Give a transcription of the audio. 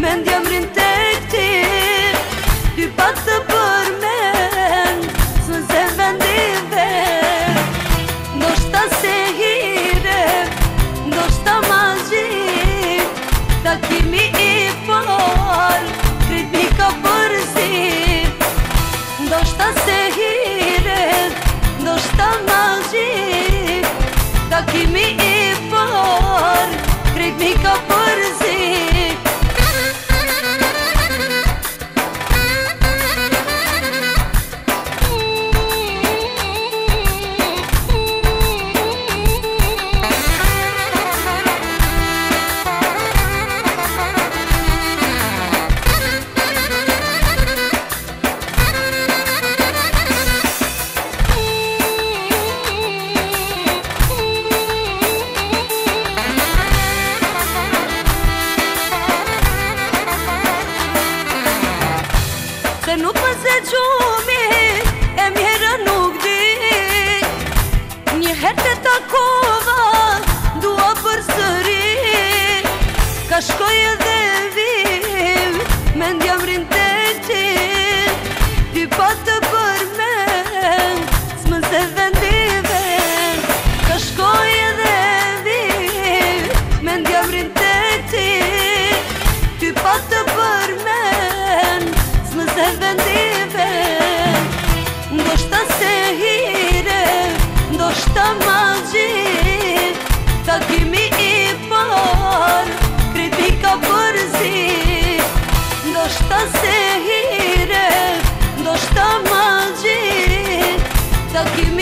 men djemrin Një herë They'll give me